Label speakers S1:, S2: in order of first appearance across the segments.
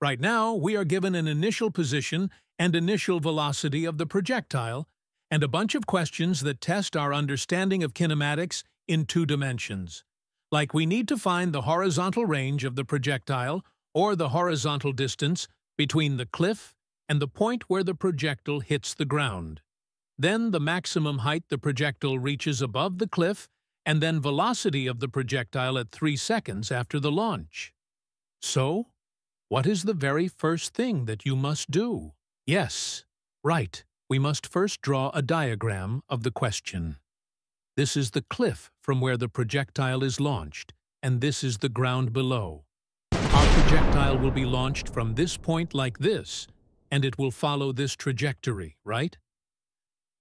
S1: Right now, we are given an initial position and initial velocity of the projectile, and a bunch of questions that test our understanding of kinematics in two dimensions. Like we need to find the horizontal range of the projectile or the horizontal distance between the cliff and the point where the projectile hits the ground. Then the maximum height the projectile reaches above the cliff and then velocity of the projectile at 3 seconds after the launch. So, what is the very first thing that you must do? Yes, right, we must first draw a diagram of the question. This is the cliff from where the projectile is launched, and this is the ground below. Our projectile will be launched from this point like this, and it will follow this trajectory, right?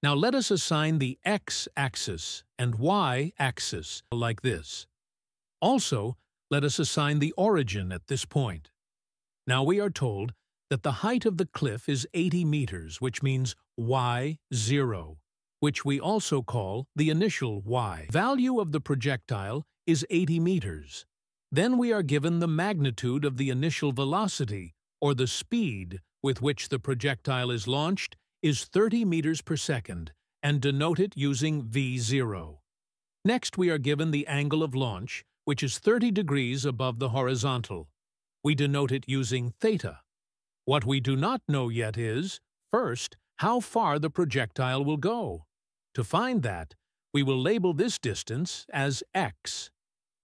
S1: Now let us assign the x-axis and y-axis like this. Also, let us assign the origin at this point. Now we are told that the height of the cliff is 80 meters, which means y0, which we also call the initial y. Value of the projectile is 80 meters. Then we are given the magnitude of the initial velocity, or the speed with which the projectile is launched, is 30 meters per second, and denote it using v0. Next we are given the angle of launch, which is 30 degrees above the horizontal. We denote it using theta. What we do not know yet is, first, how far the projectile will go. To find that, we will label this distance as x.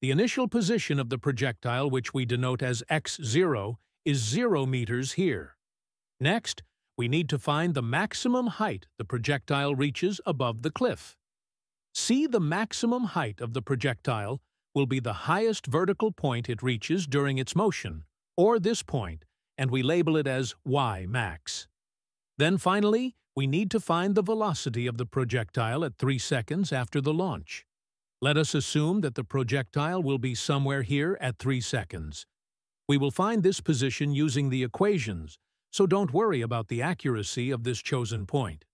S1: The initial position of the projectile, which we denote as x0, is 0 meters here. Next, we need to find the maximum height the projectile reaches above the cliff. See the maximum height of the projectile will be the highest vertical point it reaches during its motion, or this point, and we label it as y max. Then finally, we need to find the velocity of the projectile at 3 seconds after the launch. Let us assume that the projectile will be somewhere here at 3 seconds. We will find this position using the equations, so don't worry about the accuracy of this chosen point.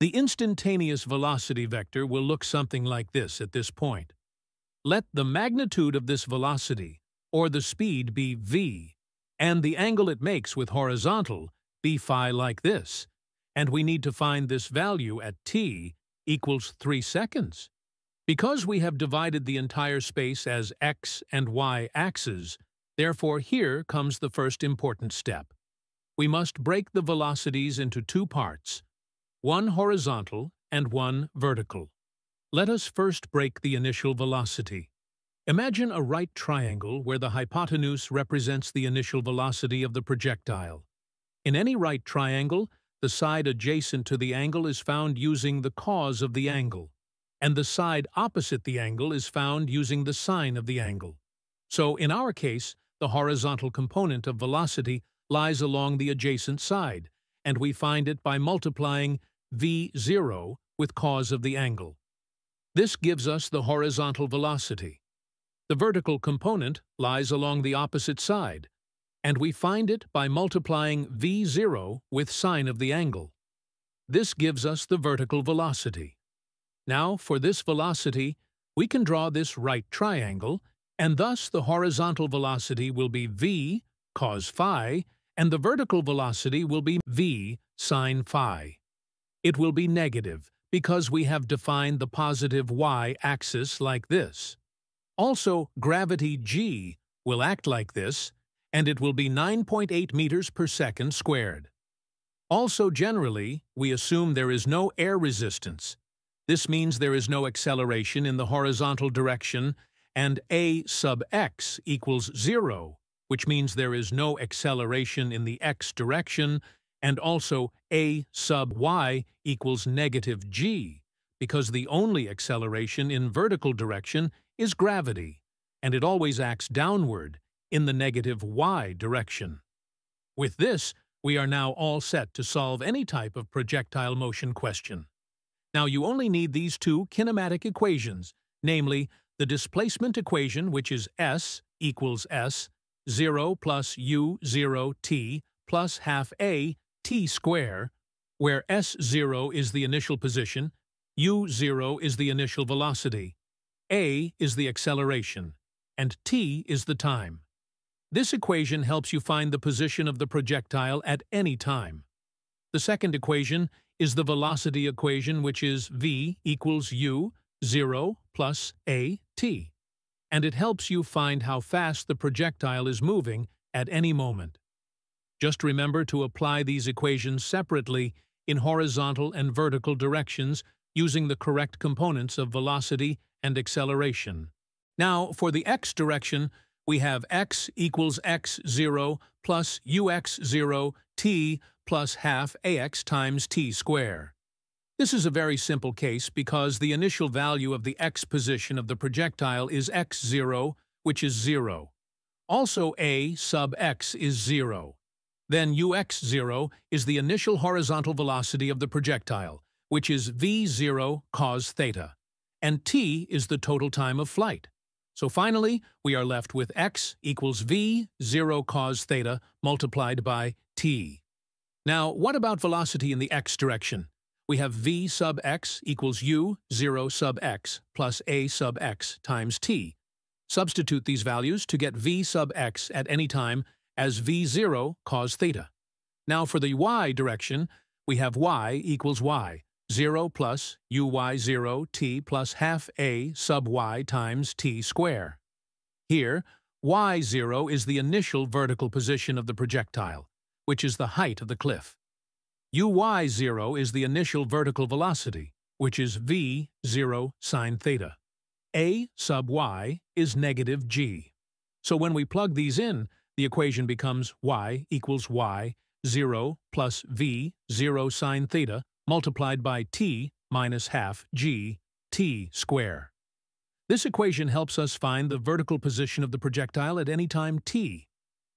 S1: The instantaneous velocity vector will look something like this at this point. Let the magnitude of this velocity, or the speed, be v, and the angle it makes with horizontal be phi like this, and we need to find this value at t equals 3 seconds. Because we have divided the entire space as x and y axes, therefore here comes the first important step. We must break the velocities into two parts, one horizontal and one vertical. Let us first break the initial velocity. Imagine a right triangle where the hypotenuse represents the initial velocity of the projectile. In any right triangle, the side adjacent to the angle is found using the cos of the angle, and the side opposite the angle is found using the sine of the angle. So, in our case, the horizontal component of velocity lies along the adjacent side, and we find it by multiplying v0 with cos of the angle. This gives us the horizontal velocity. The vertical component lies along the opposite side, and we find it by multiplying v0 with sine of the angle. This gives us the vertical velocity. Now, for this velocity, we can draw this right triangle, and thus the horizontal velocity will be v cos phi, and the vertical velocity will be v sine phi. It will be negative because we have defined the positive y-axis like this. Also, gravity g will act like this and it will be 9.8 meters per second squared. Also generally, we assume there is no air resistance. This means there is no acceleration in the horizontal direction, and a sub x equals zero, which means there is no acceleration in the x direction, and also a sub y equals negative g, because the only acceleration in vertical direction is gravity, and it always acts downward, in the negative y direction. With this, we are now all set to solve any type of projectile motion question. Now you only need these two kinematic equations, namely the displacement equation, which is s equals s, 0 plus u0 t plus half a t square, where s0 is the initial position, u0 is the initial velocity, a is the acceleration, and t is the time. This equation helps you find the position of the projectile at any time. The second equation is the velocity equation, which is v equals u, 0 plus a t, and it helps you find how fast the projectile is moving at any moment. Just remember to apply these equations separately in horizontal and vertical directions using the correct components of velocity and acceleration. Now, for the x direction, we have x equals x0 plus ux0 t plus half ax times t square. This is a very simple case because the initial value of the x position of the projectile is x0, which is 0. Also a sub x is 0. Then ux0 is the initial horizontal velocity of the projectile, which is v0 cos theta, and t is the total time of flight. So finally, we are left with x equals v, 0 cos theta, multiplied by t. Now, what about velocity in the x direction? We have v sub x equals u, 0 sub x, plus a sub x times t. Substitute these values to get v sub x at any time as v0 cos theta. Now for the y direction, we have y equals y, 0 plus uy0 t plus half a sub y times t square. Here, y0 is the initial vertical position of the projectile, which is the height of the cliff. uy0 is the initial vertical velocity, which is v0 sine theta. a sub y is negative g. So when we plug these in, the equation becomes y equals y, 0 plus v, 0 sine theta, multiplied by t minus half g t square. This equation helps us find the vertical position of the projectile at any time t.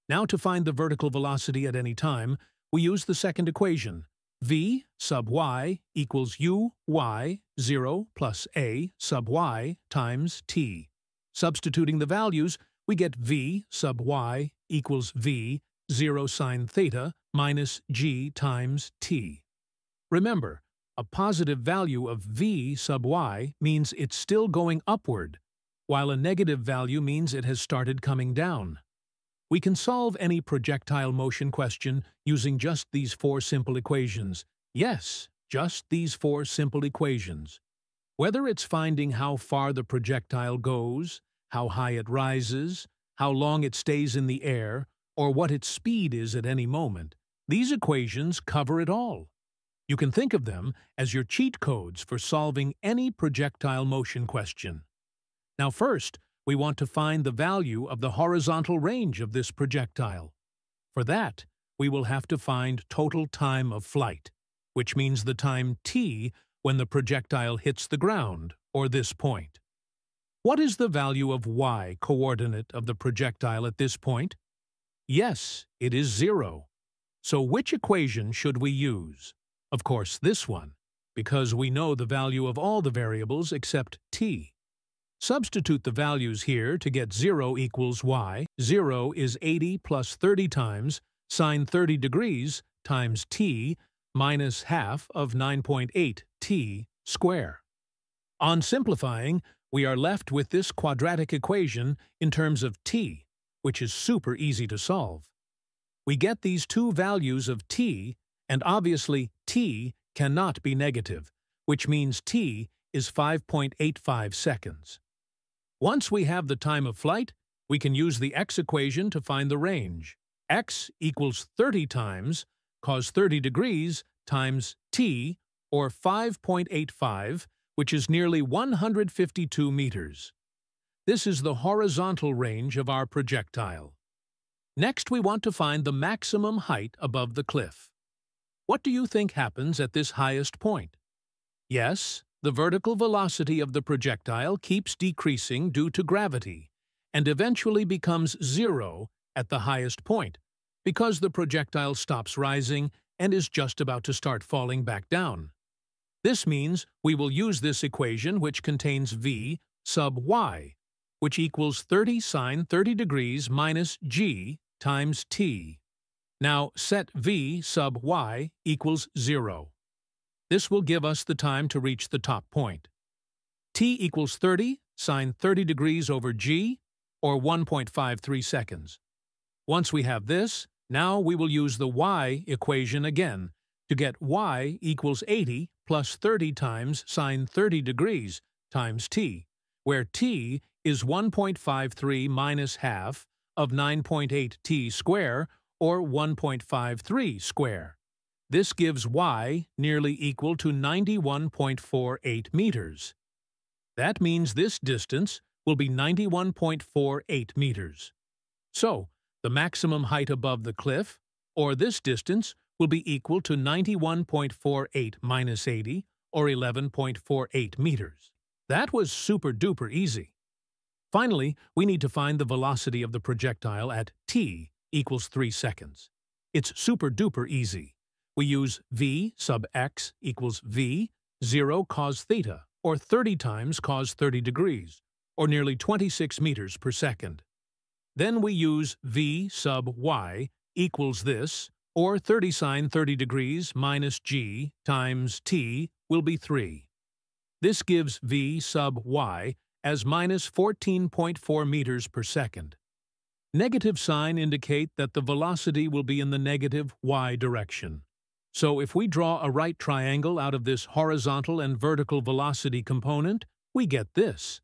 S1: Now to find the vertical velocity at any time, we use the second equation, v sub y equals u y 0 plus a sub y times t. Substituting the values, we get v sub y equals v 0 sine theta minus g times t. Remember, a positive value of v sub y means it's still going upward, while a negative value means it has started coming down. We can solve any projectile motion question using just these four simple equations. Yes, just these four simple equations. Whether it's finding how far the projectile goes, how high it rises, how long it stays in the air, or what its speed is at any moment, these equations cover it all. You can think of them as your cheat codes for solving any projectile motion question. Now first, we want to find the value of the horizontal range of this projectile. For that, we will have to find total time of flight, which means the time t when the projectile hits the ground, or this point. What is the value of y coordinate of the projectile at this point? Yes, it is zero. So which equation should we use? Of course, this one, because we know the value of all the variables except t. Substitute the values here to get 0 equals y. 0 is 80 plus 30 times sine 30 degrees times t minus half of 9.8 t square. On simplifying, we are left with this quadratic equation in terms of t, which is super easy to solve. We get these two values of t and obviously t cannot be negative, which means t is 5.85 seconds. Once we have the time of flight, we can use the x equation to find the range. x equals 30 times cos 30 degrees times t, or 5.85, which is nearly 152 meters. This is the horizontal range of our projectile. Next, we want to find the maximum height above the cliff. What do you think happens at this highest point? Yes, the vertical velocity of the projectile keeps decreasing due to gravity and eventually becomes zero at the highest point because the projectile stops rising and is just about to start falling back down. This means we will use this equation which contains v sub y, which equals 30 sine 30 degrees minus g times t. Now set v sub y equals 0. This will give us the time to reach the top point. t equals 30 sine 30 degrees over g, or 1.53 seconds. Once we have this, now we will use the y equation again to get y equals 80 plus 30 times sine 30 degrees times t, where t is 1.53 minus half of 9.8 t square, or 1.53 square. This gives y nearly equal to 91.48 meters. That means this distance will be 91.48 meters. So, the maximum height above the cliff, or this distance, will be equal to 91.48 minus 80, or 11.48 meters. That was super-duper easy. Finally, we need to find the velocity of the projectile at t equals 3 seconds. It's super-duper easy. We use v sub x equals v 0 cos theta, or 30 times cos 30 degrees, or nearly 26 meters per second. Then we use v sub y equals this, or 30 sine 30 degrees minus g times t will be 3. This gives v sub y as minus 14.4 meters per second. Negative sign indicate that the velocity will be in the negative y direction. So if we draw a right triangle out of this horizontal and vertical velocity component, we get this.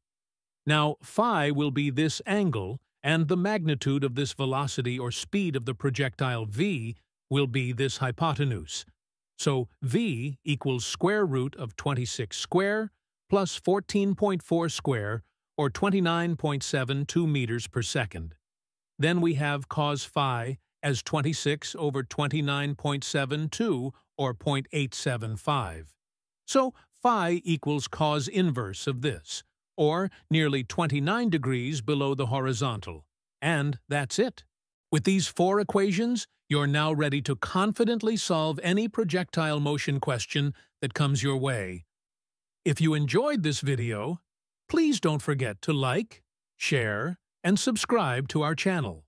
S1: Now, phi will be this angle, and the magnitude of this velocity or speed of the projectile v will be this hypotenuse. So v equals square root of 26 square plus 14.4 square, or 29.72 meters per second. Then we have cos phi as 26 over 29.72, or 0.875. So phi equals cos inverse of this, or nearly 29 degrees below the horizontal. And that's it. With these four equations, you're now ready to confidently solve any projectile motion question that comes your way. If you enjoyed this video, please don't forget to like, share, and subscribe to our channel.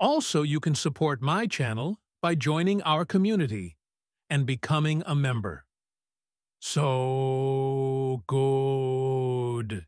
S1: Also, you can support my channel by joining our community and becoming a member. So good.